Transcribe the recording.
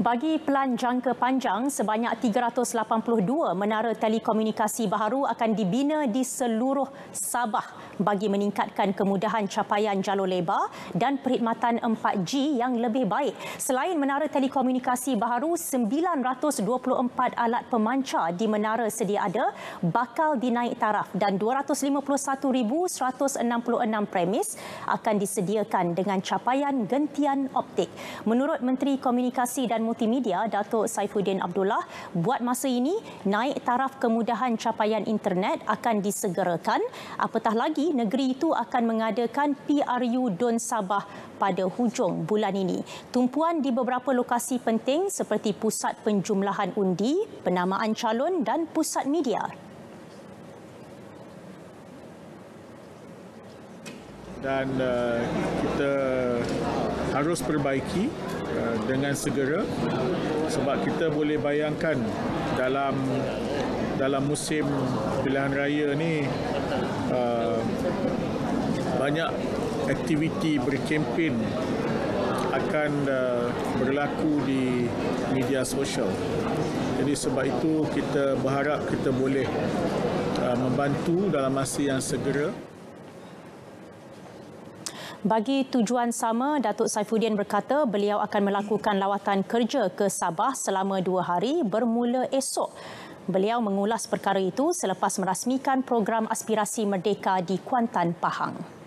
Bagi pelan jangka panjang, sebanyak 382 menara telekomunikasi baharu akan dibina di seluruh Sabah bagi meningkatkan kemudahan capaian jalur lebar dan perkhidmatan 4G yang lebih baik. Selain menara telekomunikasi baharu, 924 alat pemancar di menara sedia ada bakal dinaik taraf dan 251,166 premis akan disediakan dengan capaian gentian optik. Menurut Menteri Komunikasi dan Multimedia Datuk Saifuddin Abdullah, buat masa ini naik taraf kemudahan capaian internet akan disegerakan apatah lagi negeri itu akan mengadakan PRU Don Sabah pada hujung bulan ini. Tumpuan di beberapa lokasi penting seperti pusat penjumlahan undi, penamaan calon dan pusat media. Dan uh, kita harus perbaiki uh, dengan segera sebab kita boleh bayangkan dalam dalam musim pilihan raya ni uh, banyak aktiviti berkempen akan uh, berlaku di media sosial. Jadi sebab itu kita berharap kita boleh membantu dalam masa yang segera. Bagi tujuan sama, Datuk Saifuddin berkata beliau akan melakukan lawatan kerja ke Sabah selama dua hari bermula esok. Beliau mengulas perkara itu selepas merasmikan program aspirasi merdeka di Kuantan, Pahang.